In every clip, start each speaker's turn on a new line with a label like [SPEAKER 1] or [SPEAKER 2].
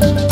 [SPEAKER 1] Thank you.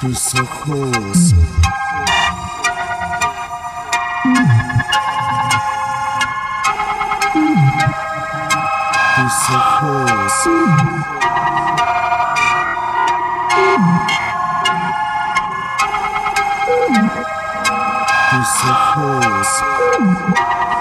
[SPEAKER 2] kusokoso kusokoso kusokoso